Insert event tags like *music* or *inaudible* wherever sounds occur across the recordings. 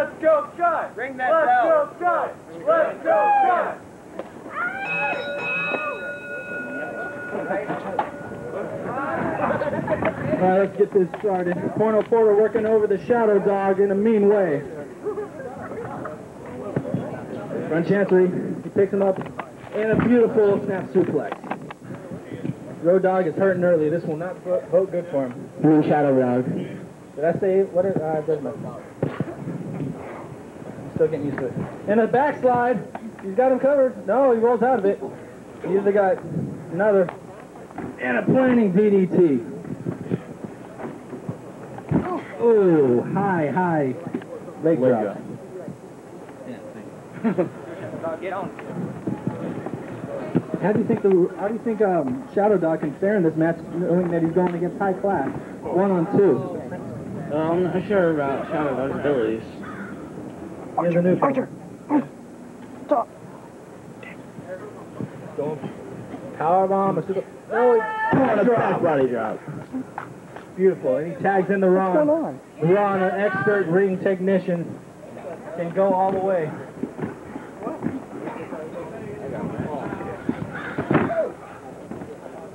Let's go, Sky! Ring that Let's bell. go, Sky! Let's go, Sky! All right, let's get this started. Cornell Porter working over the shadow dawg in a mean way. Run chancery, he picks him up, and a beautiful snap suplex. Road dog is hurting early. This will not vote good for him. You mean shadow dawg? Did I say what? Is, uh, it doesn't matter. Still getting used to it. And a backslide. He's got him covered. No, he rolls out of it. He's either got another and a planning DDT. Oh, high, high leg drop. Yeah, Get on. How do you think the how do you think um, Shadow Dawg can fare in this match, knowing that he's going against high class, one on two? I'm not sure about shadow dawg's abilities. He has a new Archer. Power bomb. A super, oh, he- And a back body drop. beautiful. And he tags in the Ron. What's going on? Ron, an expert ring technician, can go all the way.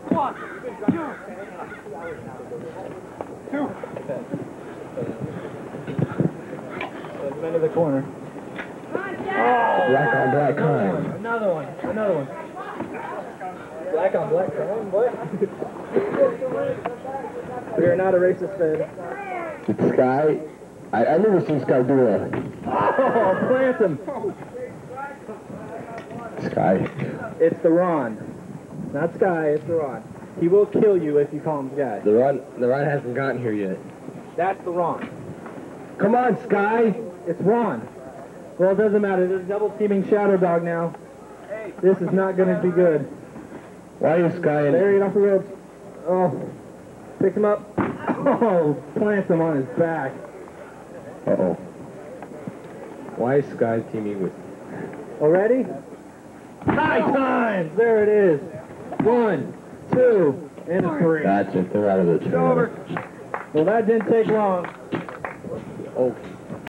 One, two, into the corner. Oh, black on black crime. Another one. Another one. Black on black crime? What? *laughs* we are not a racist fan. It's Sky. I, I never seen Sky do a Oh, plant him. Sky. It's the Ron. Not Sky, it's the Ron. He will kill you if you call him Sky. The Ron the Ron hasn't gotten here yet. That's the Ron. Come on, Sky. It's Ron. Well, it doesn't matter. There's a double teaming Shadow Dawg now. This is not going to be good. Why is Sky in Larry off the ropes. Oh. pick him up. Oh, plants him on his back. Uh oh. Why is Sky teaming with Already? High times! There it is. One, two, and a three. That's it, they're out of the tournament. Well, that didn't take long. Okay.